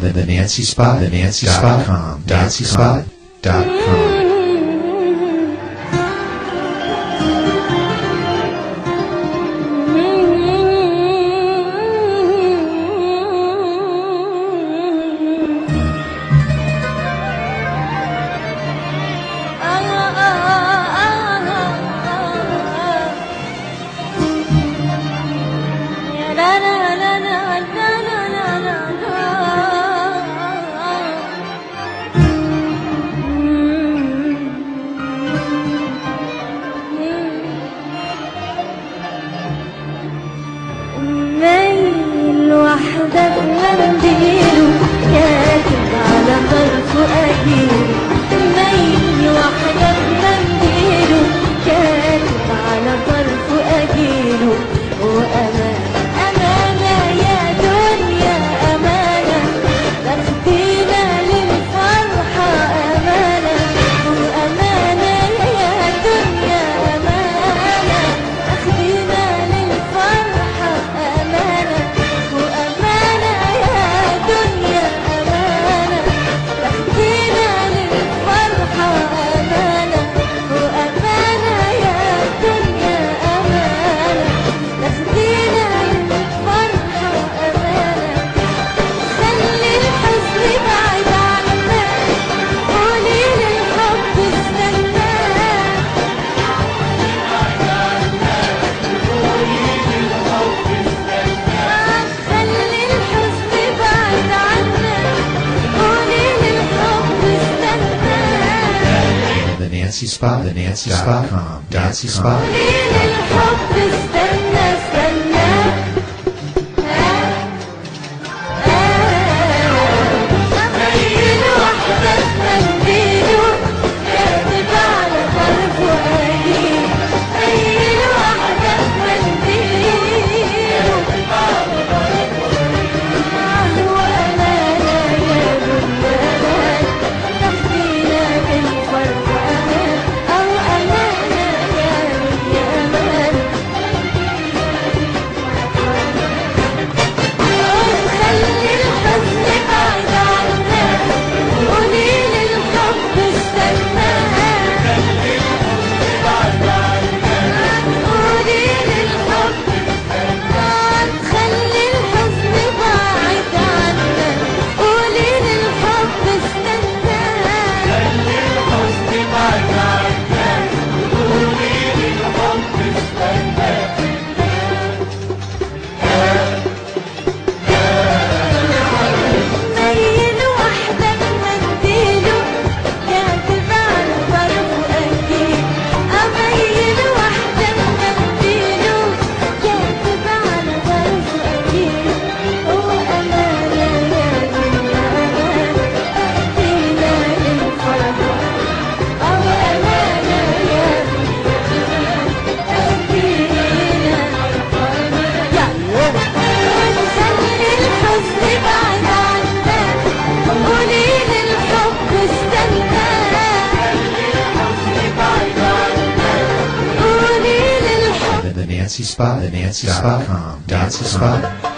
the, the, the Nancy Spot, the Nancy Spot, com, Nancy Spot, dot com. that nancyspot, the nancyspot.com, spot the Nancy Spot, the Nancy Spot, com, Nancy Spot.